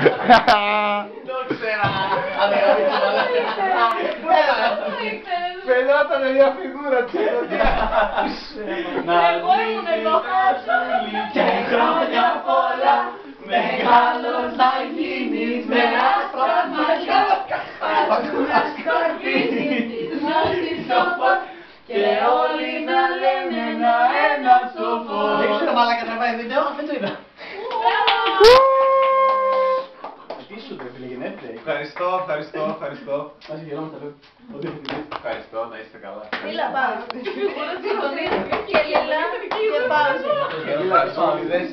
Το ξέρα. Φαινόταν μια φιγούρα της Εγώ ήμουν εδώ. Και χρόνια πολλά Μεγάλος να γίνεις με άσπρα μάτια Να σκορπίσεις να στη σώπα Και όλοι να λένε ένα ένα σοφό Δεν ξέρω μαλάκα τραβάει βίντεο, δεν το είδα. Σου το φίλε γενέθλια. Ευχαριστώ, ευχαριστώ, ευχαριστώ. Μαζί γελάμε τα λέω. Ό,τι έχω πει. Ευχαριστώ, να είστε καλά. Μίλα πάνω. Και λιλά και πάζι. Γελάμε, πάμε, δες.